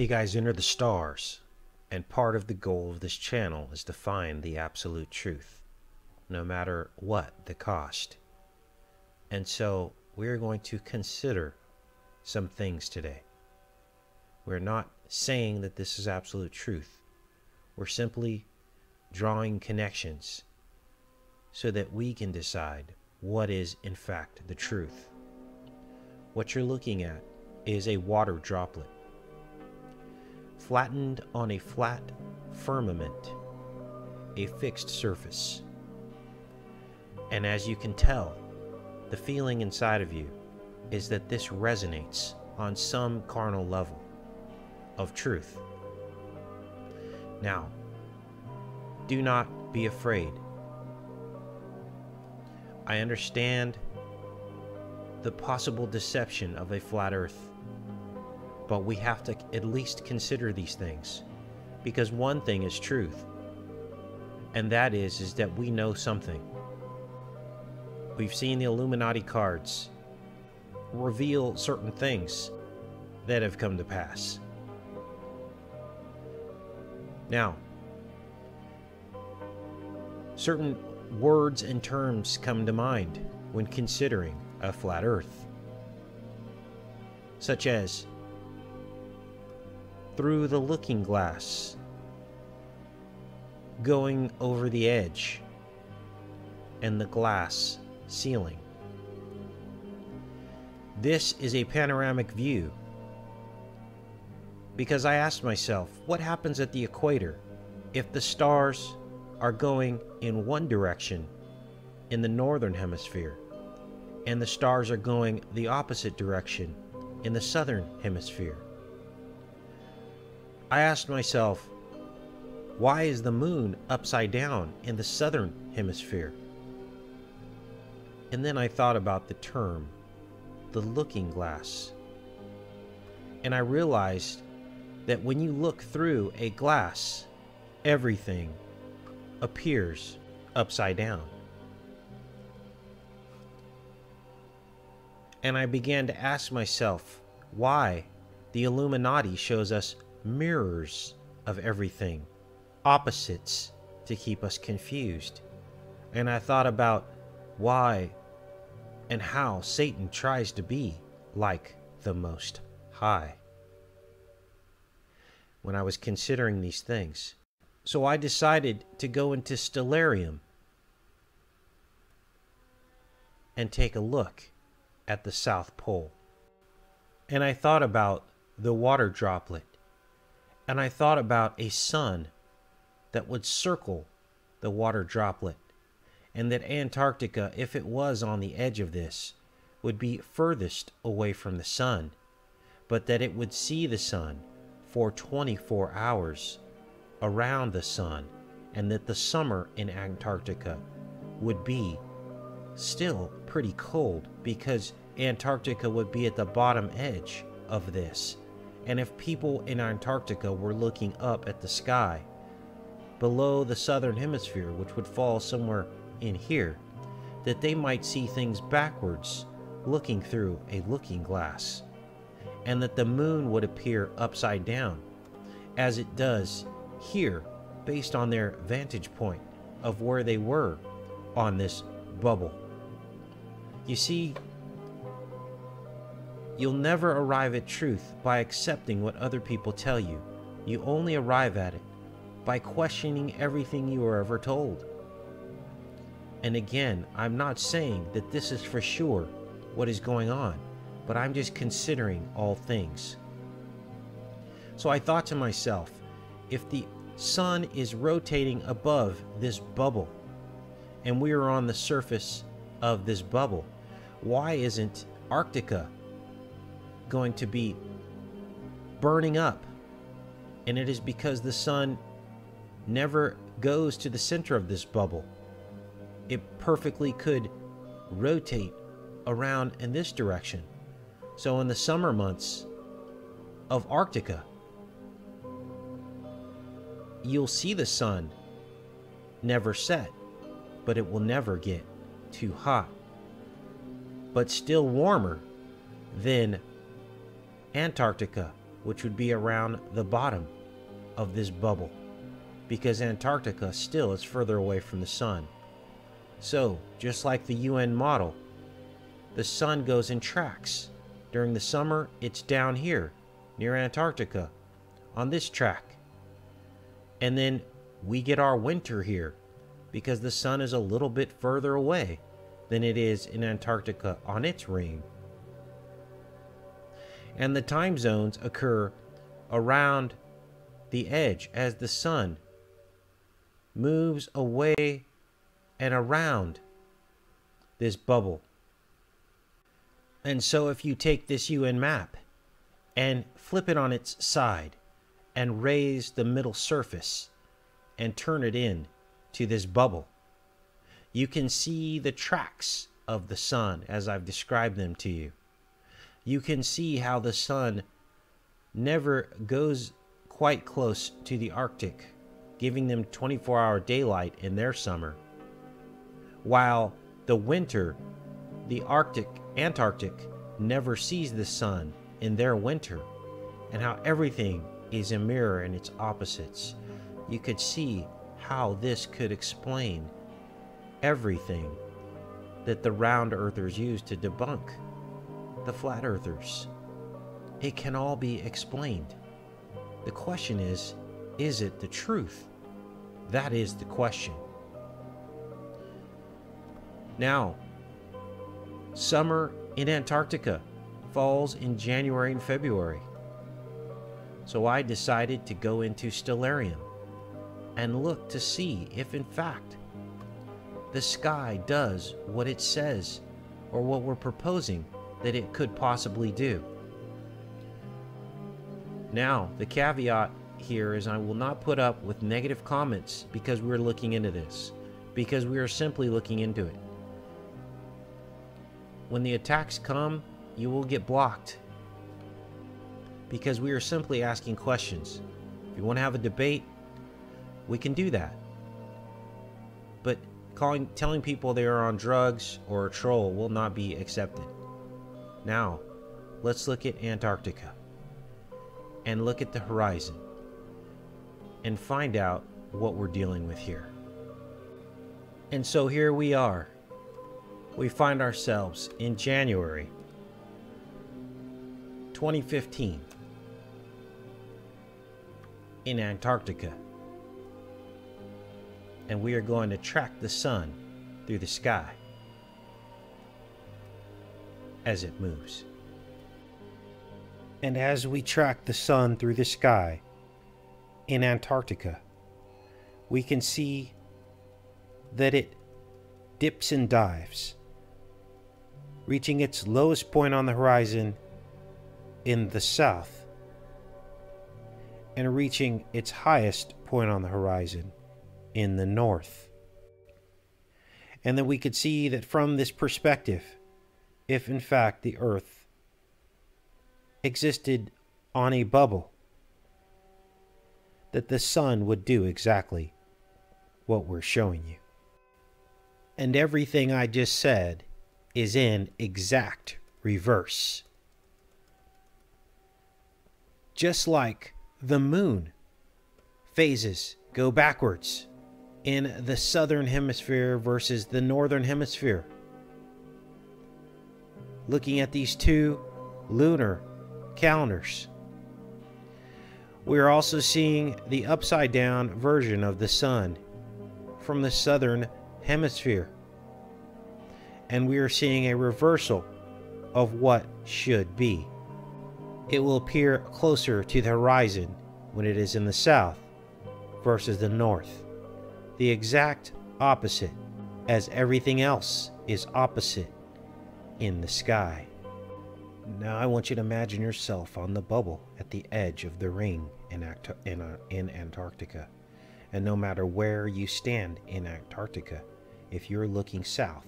Hey guys, enter the stars. And part of the goal of this channel is to find the absolute truth, no matter what the cost. And so we're going to consider some things today. We're not saying that this is absolute truth. We're simply drawing connections so that we can decide what is, in fact, the truth. What you're looking at is a water droplet flattened on a flat firmament, a fixed surface. And as you can tell, the feeling inside of you is that this resonates on some carnal level of truth. Now, do not be afraid. I understand the possible deception of a flat earth but we have to at least consider these things because one thing is truth and that is is that we know something. We've seen the illuminati cards reveal certain things that have come to pass. Now certain words and terms come to mind when considering a flat earth such as through the looking glass, going over the edge and the glass ceiling. This is a panoramic view because I asked myself, what happens at the equator if the stars are going in one direction in the northern hemisphere and the stars are going the opposite direction in the southern hemisphere? I asked myself, why is the moon upside down in the southern hemisphere? And then I thought about the term, the looking glass. And I realized that when you look through a glass, everything appears upside down. And I began to ask myself why the Illuminati shows us mirrors of everything, opposites to keep us confused. And I thought about why and how Satan tries to be like the Most High when I was considering these things. So I decided to go into Stellarium and take a look at the South Pole. And I thought about the water droplet and I thought about a sun that would circle the water droplet, and that Antarctica, if it was on the edge of this, would be furthest away from the sun, but that it would see the sun for 24 hours around the sun, and that the summer in Antarctica would be still pretty cold because Antarctica would be at the bottom edge of this and if people in Antarctica were looking up at the sky below the southern hemisphere, which would fall somewhere in here, that they might see things backwards looking through a looking glass, and that the moon would appear upside down, as it does here, based on their vantage point of where they were on this bubble. You see, You'll never arrive at truth by accepting what other people tell you. You only arrive at it by questioning everything you are ever told. And again, I'm not saying that this is for sure what is going on, but I'm just considering all things. So I thought to myself, if the sun is rotating above this bubble and we are on the surface of this bubble, why isn't Antarctica going to be burning up. And it is because the sun never goes to the center of this bubble. It perfectly could rotate around in this direction. So in the summer months of Antarctica, you'll see the sun never set, but it will never get too hot, but still warmer than Antarctica, which would be around the bottom of this bubble, because Antarctica still is further away from the sun. So, just like the UN model, the sun goes in tracks. During the summer, it's down here, near Antarctica, on this track. And then we get our winter here, because the sun is a little bit further away than it is in Antarctica on its ring. And the time zones occur around the edge as the sun moves away and around this bubble. And so, if you take this UN map and flip it on its side and raise the middle surface and turn it in to this bubble, you can see the tracks of the sun as I've described them to you. You can see how the sun never goes quite close to the Arctic, giving them 24 hour daylight in their summer, while the winter, the Arctic, Antarctic, never sees the sun in their winter, and how everything is a mirror in its opposites. You could see how this could explain everything that the round earthers use to debunk the flat earthers. It can all be explained. The question is is it the truth? That is the question. Now, summer in Antarctica falls in January and February. So I decided to go into Stellarium and look to see if, in fact, the sky does what it says or what we're proposing that it could possibly do. Now, the caveat here is I will not put up with negative comments because we're looking into this, because we are simply looking into it. When the attacks come, you will get blocked because we are simply asking questions. If you want to have a debate, we can do that. But calling telling people they are on drugs or a troll will not be accepted. Now, let's look at Antarctica and look at the horizon and find out what we're dealing with here. And so here we are. We find ourselves in January 2015 in Antarctica. And we are going to track the sun through the sky as it moves. And as we track the sun through the sky in Antarctica, we can see that it dips and dives, reaching its lowest point on the horizon in the south and reaching its highest point on the horizon in the north. And then we could see that from this perspective, if in fact the earth existed on a bubble, that the sun would do exactly what we're showing you. And everything I just said is in exact reverse. Just like the moon phases go backwards in the southern hemisphere versus the northern hemisphere. Looking at these two lunar calendars. We are also seeing the upside down version of the sun from the southern hemisphere. And we are seeing a reversal of what should be. It will appear closer to the horizon when it is in the south versus the north. The exact opposite, as everything else is opposite in the sky. Now I want you to imagine yourself on the bubble at the edge of the ring in, in, uh, in Antarctica. And no matter where you stand in Antarctica, if you're looking south,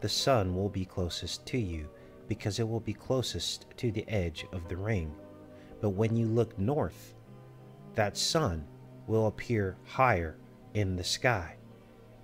the sun will be closest to you because it will be closest to the edge of the ring. But when you look north, that sun will appear higher in the sky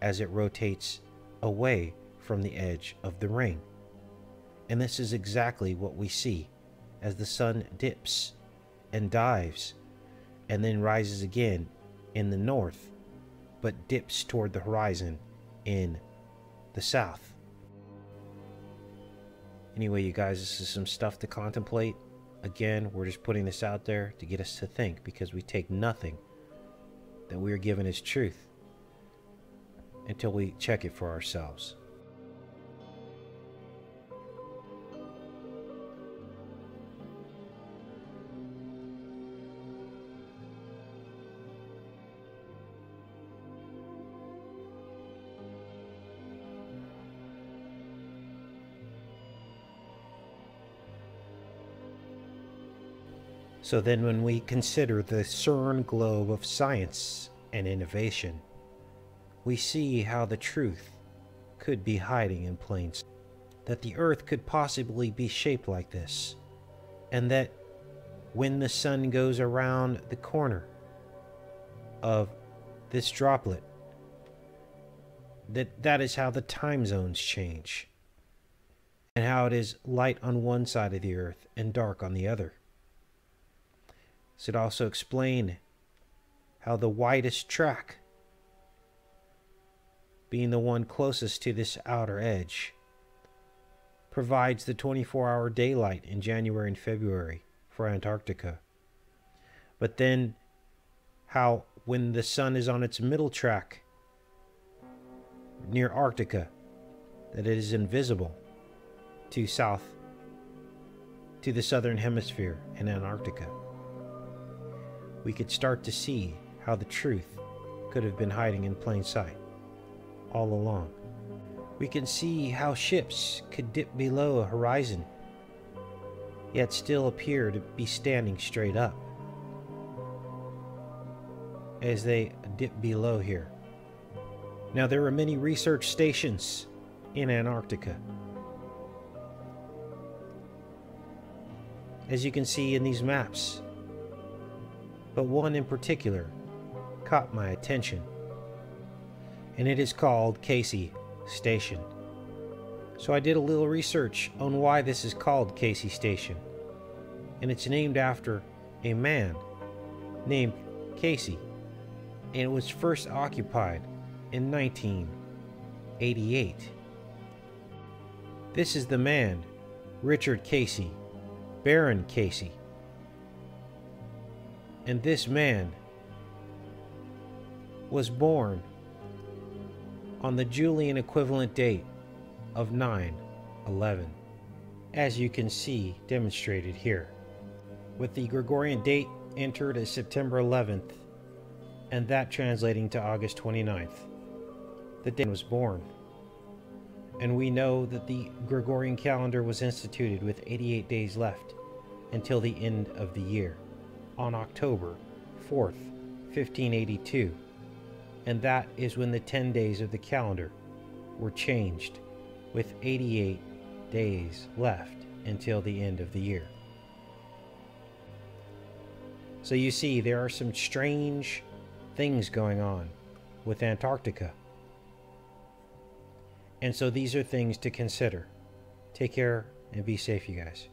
as it rotates away from the edge of the ring. And this is exactly what we see as the sun dips and dives, and then rises again in the north, but dips toward the horizon in the south. Anyway, you guys, this is some stuff to contemplate. Again, we're just putting this out there to get us to think because we take nothing that we are given as truth until we check it for ourselves. So then, when we consider the CERN globe of science and innovation, we see how the truth could be hiding in plain sight. That the Earth could possibly be shaped like this, and that when the sun goes around the corner of this droplet, that that is how the time zones change, and how it is light on one side of the Earth and dark on the other. Should also explain how the widest track, being the one closest to this outer edge, provides the 24 hour daylight in January and February for Antarctica. But then, how when the sun is on its middle track near Arctica, that it is invisible to south to the southern hemisphere in Antarctica we could start to see how the truth could have been hiding in plain sight all along. We can see how ships could dip below a horizon, yet still appear to be standing straight up as they dip below here. Now, there are many research stations in Antarctica. As you can see in these maps, but one in particular caught my attention, and it is called Casey Station. So I did a little research on why this is called Casey Station, and it's named after a man named Casey, and it was first occupied in 1988. This is the man, Richard Casey, Baron Casey, and this man was born on the Julian equivalent date of 9 11, as you can see demonstrated here, with the Gregorian date entered as September 11th and that translating to August 29th. The day was born. And we know that the Gregorian calendar was instituted with 88 days left until the end of the year on October 4th, 1582, and that is when the 10 days of the calendar were changed, with 88 days left until the end of the year. So you see, there are some strange things going on with Antarctica. And so these are things to consider. Take care and be safe, you guys.